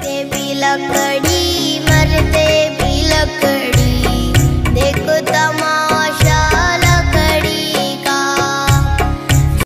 भी लकड़ी।